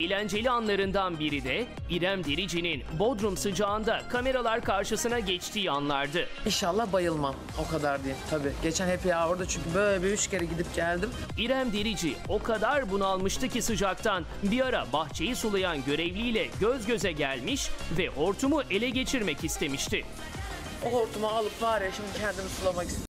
Eğlenceli anlarından biri de İrem Derici'nin Bodrum sıcağında kameralar karşısına geçtiği anlardı. İnşallah bayılmam. O kadar diyeyim tabii. Geçen Happy Hour'da çünkü böyle bir üç kere gidip geldim. İrem Derici o kadar bunalmıştı ki sıcaktan bir ara bahçeyi sulayan görevliyle göz göze gelmiş ve hortumu ele geçirmek istemişti. O hortumu alıp var ya şimdi kendimi sulamak istiyorum.